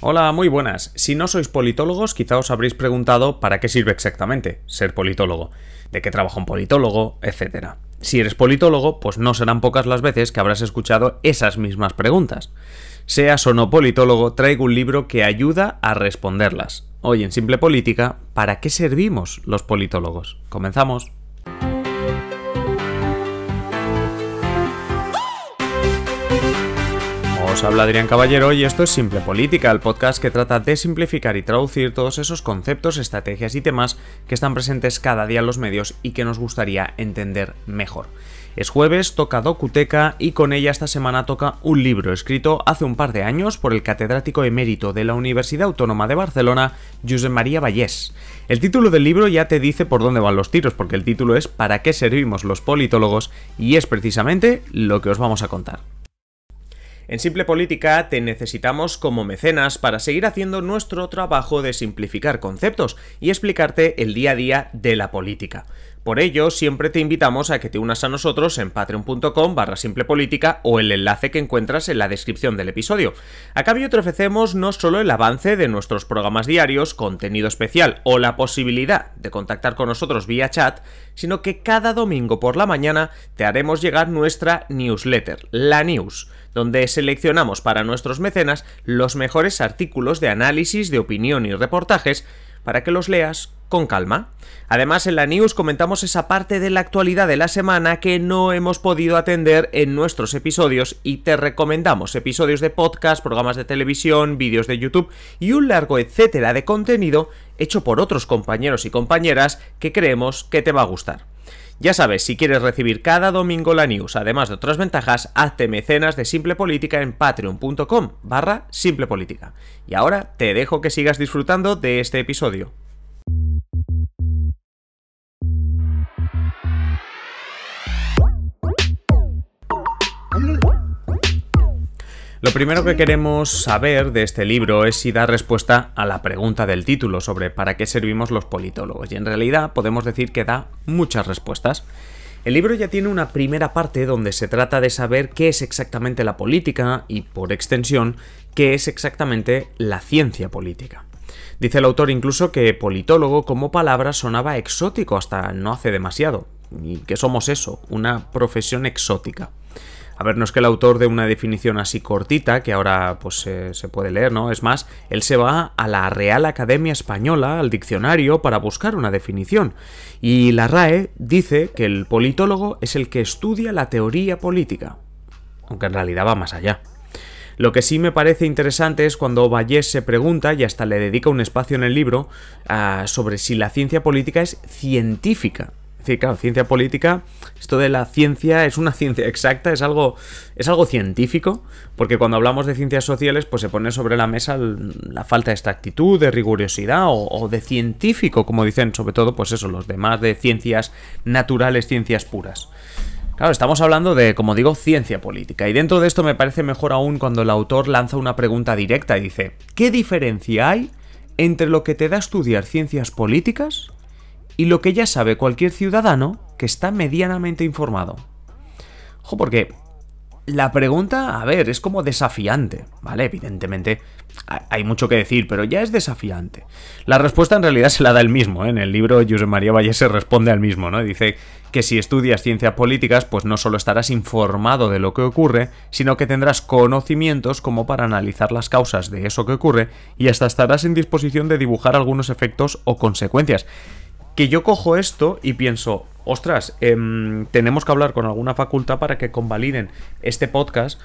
Hola, muy buenas. Si no sois politólogos, quizá os habréis preguntado para qué sirve exactamente ser politólogo, de qué trabaja un politólogo, etc. Si eres politólogo, pues no serán pocas las veces que habrás escuchado esas mismas preguntas. Seas o no politólogo, traigo un libro que ayuda a responderlas. Hoy en Simple Política, ¿para qué servimos los politólogos? Comenzamos. Os habla Adrián Caballero y esto es Simple Política, el podcast que trata de simplificar y traducir todos esos conceptos, estrategias y temas que están presentes cada día en los medios y que nos gustaría entender mejor. Es jueves, toca Docuteca y con ella esta semana toca un libro escrito hace un par de años por el catedrático emérito de la Universidad Autónoma de Barcelona, Josep María Vallés. El título del libro ya te dice por dónde van los tiros, porque el título es ¿Para qué servimos los politólogos? y es precisamente lo que os vamos a contar. En Simple Política te necesitamos como mecenas para seguir haciendo nuestro trabajo de simplificar conceptos y explicarte el día a día de la política. Por ello, siempre te invitamos a que te unas a nosotros en patreon.com barra simplepolítica o el enlace que encuentras en la descripción del episodio. A cambio te ofrecemos no solo el avance de nuestros programas diarios, contenido especial o la posibilidad de contactar con nosotros vía chat, sino que cada domingo por la mañana te haremos llegar nuestra newsletter, la news donde seleccionamos para nuestros mecenas los mejores artículos de análisis, de opinión y reportajes para que los leas con calma. Además, en la news comentamos esa parte de la actualidad de la semana que no hemos podido atender en nuestros episodios y te recomendamos episodios de podcast, programas de televisión, vídeos de YouTube y un largo etcétera de contenido hecho por otros compañeros y compañeras que creemos que te va a gustar. Ya sabes, si quieres recibir cada domingo la news, además de otras ventajas, hazte mecenas de Simple Política en patreon.com barra Simple Política. Y ahora te dejo que sigas disfrutando de este episodio. Lo primero que queremos saber de este libro es si da respuesta a la pregunta del título sobre para qué servimos los politólogos, y en realidad podemos decir que da muchas respuestas. El libro ya tiene una primera parte donde se trata de saber qué es exactamente la política y, por extensión, qué es exactamente la ciencia política. Dice el autor incluso que politólogo como palabra sonaba exótico hasta no hace demasiado, y que somos eso, una profesión exótica. A ver, no es que el autor dé una definición así cortita, que ahora pues se puede leer, ¿no? Es más, él se va a la Real Academia Española, al diccionario, para buscar una definición. Y la RAE dice que el politólogo es el que estudia la teoría política. Aunque en realidad va más allá. Lo que sí me parece interesante es cuando Vallés se pregunta, y hasta le dedica un espacio en el libro, ah, sobre si la ciencia política es científica claro, ciencia política, esto de la ciencia es una ciencia exacta, es algo, es algo científico, porque cuando hablamos de ciencias sociales, pues se pone sobre la mesa la falta de exactitud, de rigurosidad o, de científico, como dicen sobre todo, pues eso, los demás de ciencias naturales, ciencias puras. Claro, estamos hablando de, como digo, ciencia política. Y dentro de esto me parece mejor aún cuando el autor lanza una pregunta directa y dice, ¿qué diferencia hay entre lo que te da estudiar ciencias políticas y lo que ya sabe cualquier ciudadano que está medianamente informado. Ojo, porque la pregunta, a ver, es como desafiante, ¿vale? Evidentemente hay mucho que decir, pero ya es desafiante. La respuesta en realidad se la da el mismo, ¿eh? en el libro José María Valle se responde al mismo, ¿no? Dice que si estudias ciencias políticas, pues no solo estarás informado de lo que ocurre, sino que tendrás conocimientos como para analizar las causas de eso que ocurre y hasta estarás en disposición de dibujar algunos efectos o consecuencias que yo cojo esto y pienso, ostras, em, tenemos que hablar con alguna facultad para que convaliden este podcast,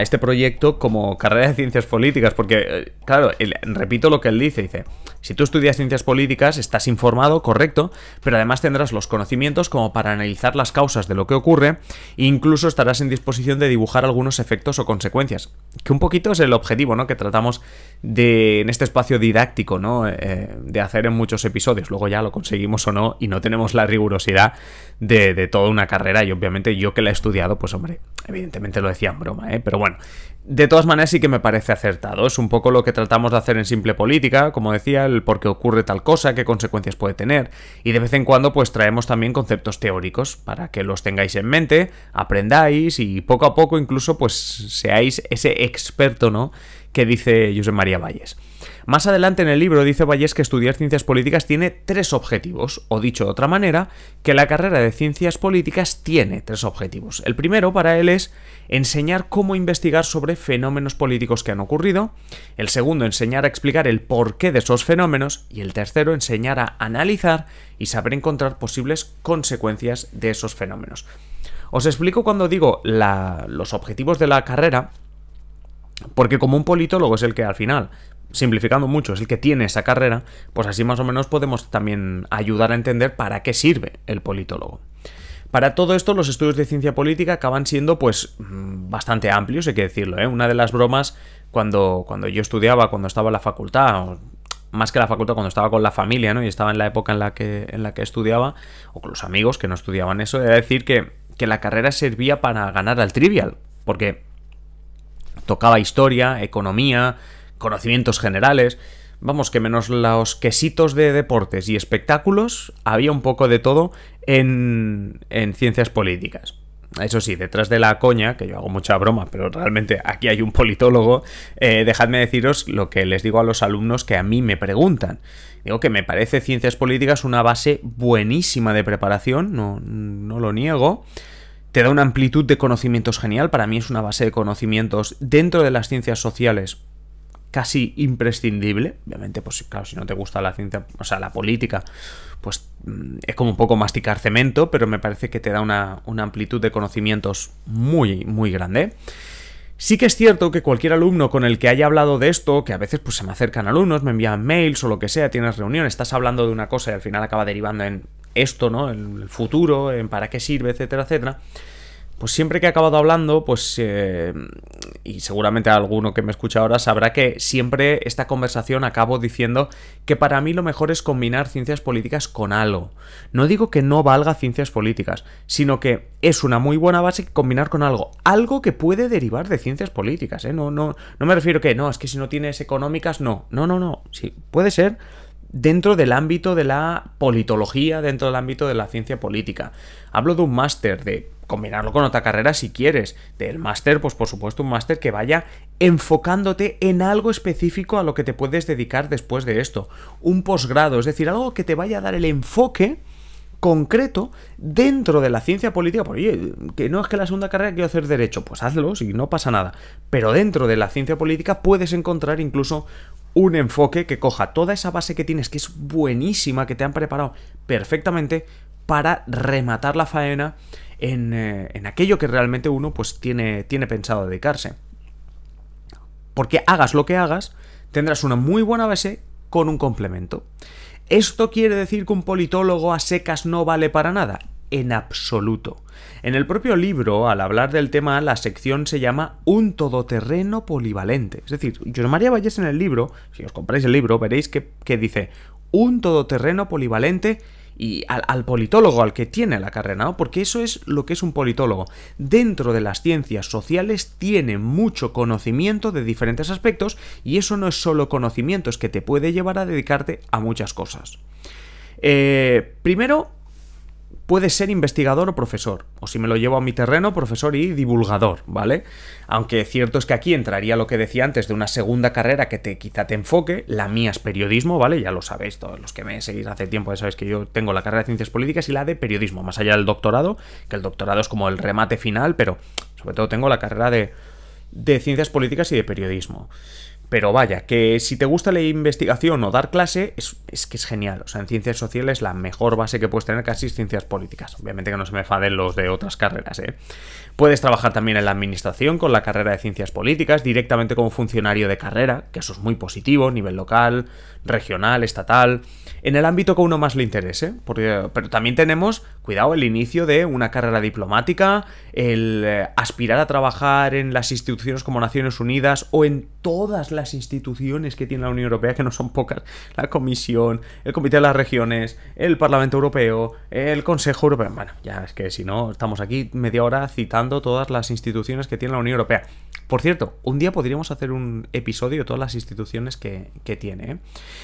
este proyecto como carrera de ciencias políticas, porque, eh, claro, repito lo que él dice, dice, si tú estudias ciencias políticas, estás informado, correcto, pero además tendrás los conocimientos como para analizar las causas de lo que ocurre e incluso estarás en disposición de dibujar algunos efectos o consecuencias. Que un poquito es el objetivo, ¿no? Que tratamos de, en este espacio didáctico, ¿no? Eh, de hacer en muchos episodios. Luego ya lo conseguimos o no y no tenemos la rigurosidad de, de toda una carrera y obviamente yo que la he estudiado, pues hombre, evidentemente lo decía en broma, ¿eh? Pero bueno, de todas maneras sí que me parece acertado. Es un poco lo que tratamos de hacer en Simple Política, como decía, el por qué ocurre tal cosa, qué consecuencias puede tener. Y de vez en cuando pues traemos también conceptos teóricos para que los tengáis en mente, aprendáis y poco a poco incluso pues seáis ese experto, ¿no? Que dice José María Valles. Más adelante en el libro dice Valles que estudiar ciencias políticas tiene tres objetivos, o dicho de otra manera, que la carrera de ciencias políticas tiene tres objetivos. El primero para él es enseñar cómo investigar sobre fenómenos políticos que han ocurrido, el segundo enseñar a explicar el porqué de esos fenómenos y el tercero enseñar a analizar y saber encontrar posibles consecuencias de esos fenómenos. Os explico cuando digo los objetivos de la carrera, porque como un politólogo es el que al final simplificando mucho, es el que tiene esa carrera, pues así más o menos podemos también ayudar a entender para qué sirve el politólogo. Para todo esto, los estudios de ciencia política acaban siendo, pues, mm, bastante amplios, hay que decirlo. ¿eh? Una de las bromas, cuando, cuando yo estudiaba, cuando estaba en la facultad, más que la facultad, cuando estaba con la familia, ¿no? Y estaba en la época en la que, en la que estudiaba, o con los amigos que no estudiaban eso, era decir que, que la carrera servía para ganar al trivial, porque tocaba historia, economía, conocimientos generales. Vamos, que menos los quesitos de deportes y espectáculos, había un poco de todo en, en ciencias políticas. Eso sí, detrás de la coña, que yo hago mucha broma, pero realmente aquí hay un politólogo, eh, dejadme deciros lo que les digo a los alumnos que a mí me preguntan. Digo que me parece ciencias políticas una base buenísima de preparación, no, no lo niego. Te da una amplitud de conocimientos genial, para mí es una base de conocimientos dentro de las ciencias sociales casi imprescindible. Obviamente, pues claro, si no te gusta la ciencia, o sea, la política, pues mm, es como un poco masticar cemento, pero me parece que te da una, amplitud de conocimientos muy, muy grande. Sí que es cierto que cualquier alumno con el que haya hablado de esto, que a veces pues se me acercan alumnos, me envían mails o lo que sea, tienes reunión, estás hablando de una cosa y al final acaba derivando en esto, ¿no? El futuro, en para qué sirve, etcétera, etcétera pues siempre que he acabado hablando, pues, eh, y seguramente alguno que me escucha ahora sabrá que siempre esta conversación acabo diciendo que para mí lo mejor es combinar ciencias políticas con algo. No digo que no valga ciencias políticas, sino que es una muy buena base combinar con algo. Algo que puede derivar de ciencias políticas, ¿eh? No, no, no me refiero que no, es que si no tienes económicas, no. No, no, no. Sí, puede ser dentro del ámbito de la politología, dentro del ámbito de la ciencia política. Hablo de un máster, de combinarlo con otra carrera si quieres. Del máster, pues por supuesto un máster que vaya enfocándote en algo específico a lo que te puedes dedicar después de esto. Un posgrado, es decir, algo que te vaya a dar el enfoque concreto dentro de la ciencia política. Pues, oye, que no es que la segunda carrera quiero hacer derecho, pues hazlo, si no pasa nada. Pero dentro de la ciencia política puedes encontrar incluso un enfoque que coja toda esa base que tienes, que es buenísima, que te han preparado perfectamente para rematar la faena eh, en, aquello que realmente uno pues tiene, tiene pensado dedicarse. Porque hagas lo que hagas, tendrás una muy buena base con un complemento. ¿Esto quiere decir que un politólogo a secas no vale para nada? En absoluto. En el propio libro, al hablar del tema, la sección se llama Un todoterreno polivalente. Es decir, José María Valles en el libro, si os compráis el libro, veréis que, que dice un todoterreno polivalente y al, politólogo, al que tiene la carrera, ¿no? Porque eso es lo que es un politólogo. Dentro de las ciencias sociales tiene mucho conocimiento de diferentes aspectos y eso no es solo conocimiento, es que te puede llevar a dedicarte a muchas cosas. Eh, primero, puede ser investigador o profesor, o si me lo llevo a mi terreno, profesor y divulgador, ¿vale? Aunque cierto es que aquí entraría lo que decía antes de una segunda carrera que te quizá te enfoque, la mía es periodismo, ¿vale? Ya lo sabéis, todos los que me seguís hace tiempo ya sabéis que yo tengo la carrera de ciencias políticas y la de periodismo, más allá del doctorado, que el doctorado es como el remate final, pero sobre todo tengo la carrera de, de ciencias políticas y de periodismo. Pero vaya, que si te gusta la investigación o dar clase, es, que es genial. O sea, en ciencias sociales la mejor base que puedes tener casi es ciencias políticas. Obviamente que no se me faden los de otras carreras, ¿eh? Puedes trabajar también en la administración con la carrera de ciencias políticas, directamente como funcionario de carrera, que eso es muy positivo, nivel local, regional, estatal, en el ámbito que a uno más le interese. pero también tenemos, cuidado, el inicio de una carrera diplomática, el eh, aspirar a trabajar en las instituciones como Naciones Unidas o en todas las instituciones que tiene la Unión Europea, que no son pocas, la Comisión, el Comité de las Regiones, el Parlamento Europeo, el Consejo Europeo. Bueno, ya es que si no, estamos aquí media hora citando todas las instituciones que tiene la Unión Europea. Por cierto, un día podríamos hacer un episodio de todas las instituciones que, tiene. ¿eh?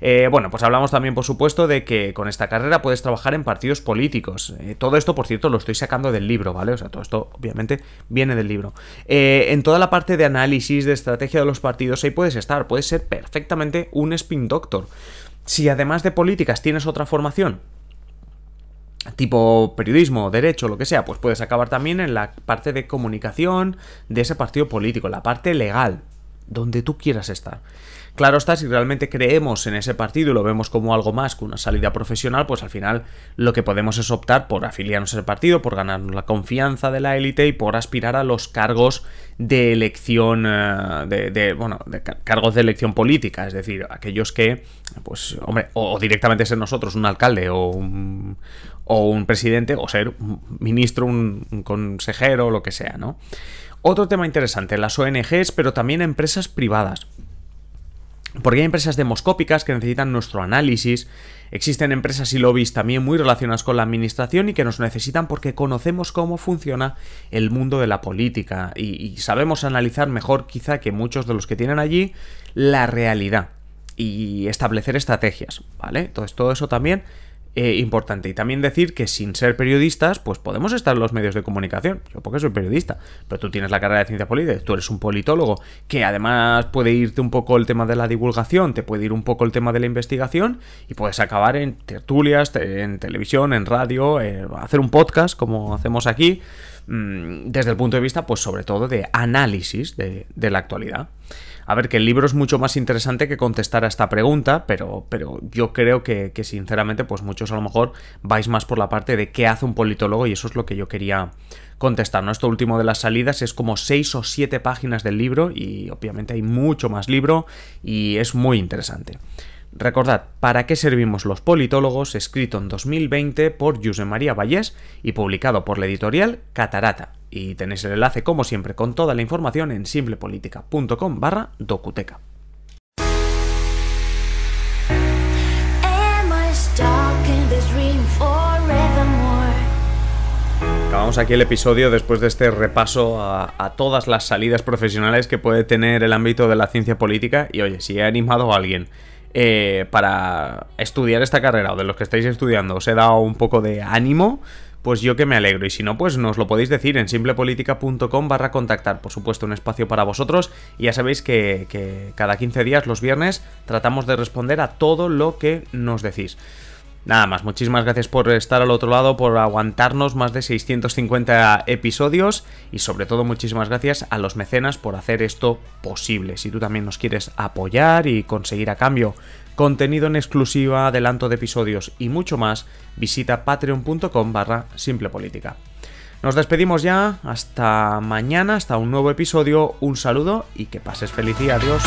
Eh, bueno, pues hablamos también, por supuesto, de que con esta carrera puedes trabajar en partidos políticos. Eh, todo esto, por cierto, lo estoy sacando del libro, ¿vale? O sea, todo esto obviamente viene del libro. Eh, en toda la parte de análisis, de estrategia de los partidos, ahí puedes estar, puedes ser perfectamente un spin doctor. Si además de políticas tienes otra formación, tipo periodismo, derecho, lo que sea, pues puedes acabar también en la parte de comunicación de ese partido político, la parte legal, donde tú quieras estar. Claro está, si realmente creemos en ese partido y lo vemos como algo más que una salida profesional, pues al final lo que podemos es optar por afiliarnos a ese partido, por ganarnos la confianza de la élite y por aspirar a los cargos de elección, eh, de, bueno, de cargos de elección política, es decir, aquellos que, pues, hombre, o, directamente ser nosotros un alcalde o un, o un presidente, o ser un ministro, un, consejero, lo que sea, ¿no? Otro tema interesante, las ONGs, pero también empresas privadas. Porque hay empresas demoscópicas que necesitan nuestro análisis, existen empresas y lobbies también muy relacionadas con la administración y que nos necesitan porque conocemos cómo funciona el mundo de la política y, sabemos analizar mejor quizá que muchos de los que tienen allí la realidad y establecer estrategias, ¿vale? Entonces todo eso también eh, importante. Y también decir que sin ser periodistas, pues podemos estar en los medios de comunicación. Yo porque soy periodista, pero tú tienes la carrera de ciencia política, tú eres un politólogo, que además puede irte un poco el tema de la divulgación, te puede ir un poco el tema de la investigación, y puedes acabar en tertulias, en televisión, en radio, eh, hacer un podcast como hacemos aquí, mm, desde el punto de vista, pues sobre todo de análisis de, la actualidad. A ver, que el libro es mucho más interesante que contestar a esta pregunta, pero, pero yo creo que, sinceramente, pues muchos a lo mejor vais más por la parte de qué hace un politólogo y eso es lo que yo quería contestar. ¿no? Esto último de las salidas es como seis o siete páginas del libro y obviamente hay mucho más libro y es muy interesante. Recordad, ¿Para qué servimos los politólogos? escrito en 2020 por José María Vallés y publicado por la editorial Catarata. Y tenéis el enlace, como siempre, con toda la información en simplepolitica.com barra docuteca. Acabamos aquí el episodio después de este repaso a, a, todas las salidas profesionales que puede tener el ámbito de la ciencia política. Y oye, si he animado a alguien eh, para estudiar esta carrera o de los que estáis estudiando os he dado un poco de ánimo, pues yo que me alegro. Y si no, pues nos lo podéis decir en simplepolitica.com barra contactar. Por supuesto, un espacio para vosotros. Y ya sabéis que, que cada 15 días, los viernes, tratamos de responder a todo lo que nos decís. Nada más, muchísimas gracias por estar al otro lado, por aguantarnos más de 650 episodios y sobre todo muchísimas gracias a los mecenas por hacer esto posible. Si tú también nos quieres apoyar y conseguir a cambio contenido en exclusiva, adelanto de episodios y mucho más, visita patreon.com barra simplepolítica. Nos despedimos ya, hasta mañana, hasta un nuevo episodio, un saludo y que pases feliz día, adiós.